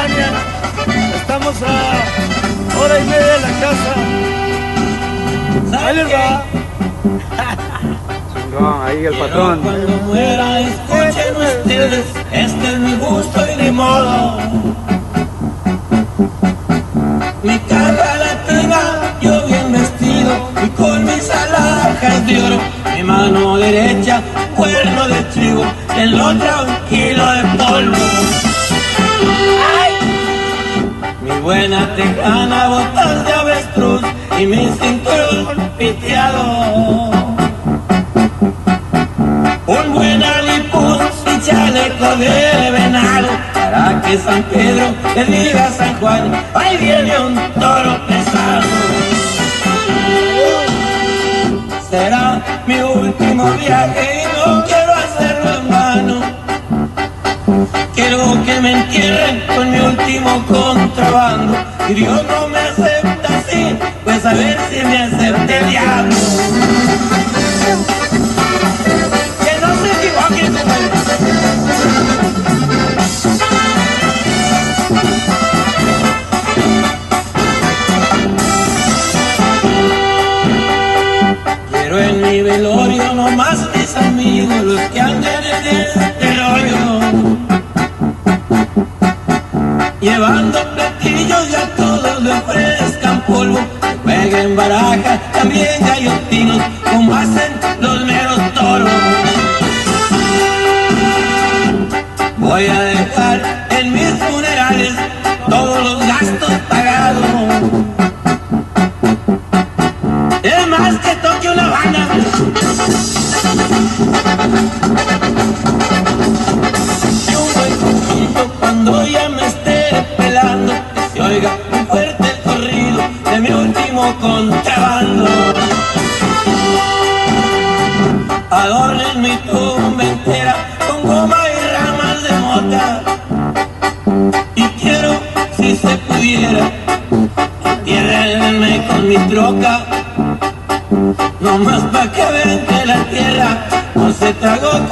Estamos a hora y media de la casa. Ahí les va. Chingón, ahí el patrón. Cuando muera, escuchen ustedes. Este es mi gusto y mi modo. Mi carga latina, yo bien vestido y con mis alhajas de oro. Mi mano derecha, cuerno de trigo, el otro un kilo de polvo. Mi buena tejana, botas de avestruz y mi cinturón piteado. Un buen alipuz y chaleco de venado para que San Pedro le diga a San Juan, ahí viene un toro pesado. Será mi último viaje y no quiero hacerlo en vano. Quiero que me entierren con mi último contrabando. Y Dios no me acepta así, pues a ver si me acepta el diablo. Que no se equivoquen, compadre. Quiero en mi velorio nomás mis amigos, los que anden en este Llevando platillos y a todos le ofrezcan polvo. Jueguen baraja, también gallotinos, como hacen los meros toros. Voy a contrabando. Adornen mi tumba entera con goma y ramas de mota. Y quiero, si se pudiera, entiérrenme con mi troca. No más pa' que vean que la tierra no se tragó.